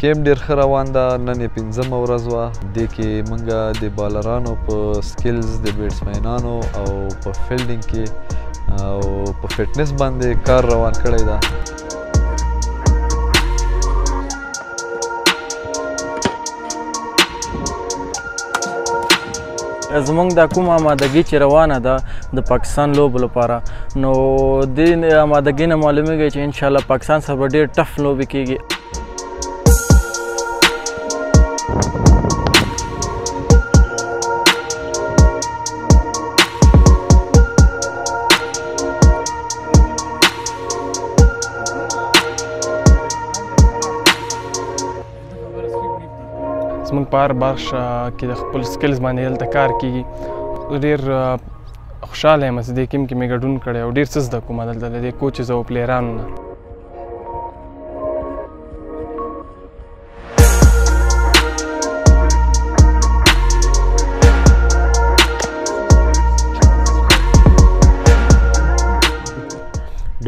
کیمپ ډیر ښه روان ده نن یې پنځمه ورځ وه دې کې موږ د بالرانو په سکلز د بیټسمینانو او په فیلډینګ کې او په فټنس باندې کار روان کړی ده زمونږ دا کومه آمادګي چې روانه ده د پاکستان لوبو لپاره نو دې آمادګي نه معلومیږي چې ان شاء الله پاکستان سره ډېر ټف لوبي کیږي زمونږ په هر برخه کې د خپل سکلز باندې هلته کار کیږي ډیر خوشاله یم چې دې کیم کې مې ګډون کړی او ډیر څه زده کوم دلته د کوچز او پلیرانو نه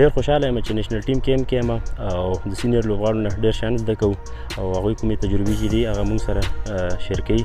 ډیر خوشاله یم چې نېشنل ټیم کې هم کې یم او د سینیئر لوبغاړو نه ډیر شان زده کوو او هغوی کومې تجربې چې دي هغه موږ سره شیر کوي